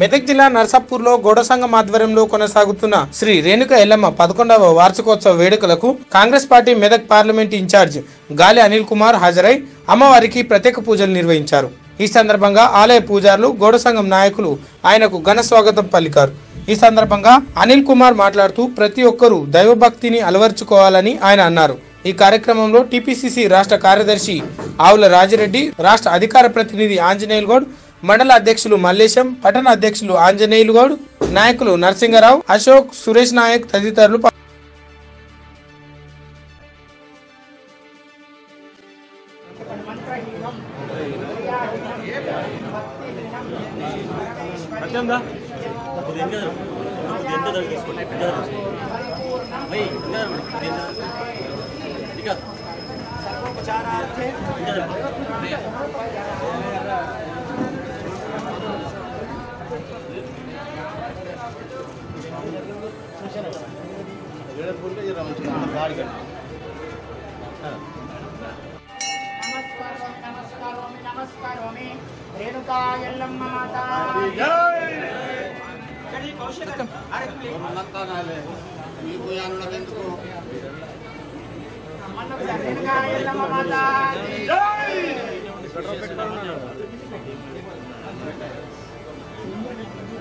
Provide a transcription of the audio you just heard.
మెదక్ జిల్లా నర్సాపూర్లో గౌడ సంఘం ఆధ్వర్యంలో కొనసాగుతున్న శ్రీ రేణుక ఎల్లమ్మ పదకొండవ వార్షికోత్సవ వేడుకలకు Congress party Medak parliament incharge Gali Anil Kumar హాజరై అమ్మవారికి ప్రత్యేక పూజలు నిర్వహించారు. ఈ సందర్భంగా ఆలయ పూజారులు గౌడ సంఘం నాయకులు ఆయనకు ఘన స్వాగతం పలికారు. ఈ సందర్భంగా అనిల్ కుమార్ మాట్లాడుతూ ప్రతి ఒక్కరూ దైవభక్తిని అలవర్చుకోవాలని ఆయన అన్నారు. ఈ కార్యక్రమంలో టిపిసిసి రాష్ట్ర కార్యదర్శి ఆవుల రాజిరెడ్డి రాష్ట్ర అధికార ప్రతినిధి ఆంజనేయులు గౌడ్ మండల అధ్యక్షులు మల్లేశం పట్టణ అధ్యక్షులు ఆంజనేయులు గౌడ్ నాయకులు నరసింగరావు అశోక్ సురేష్ నాయక్ తదితరులు పా- నమస్కారం నమస్కారం నమస్కారం రేణుకా ఎల్లమ్మ మాత రేణుకా ఎల్లమ్మ మాత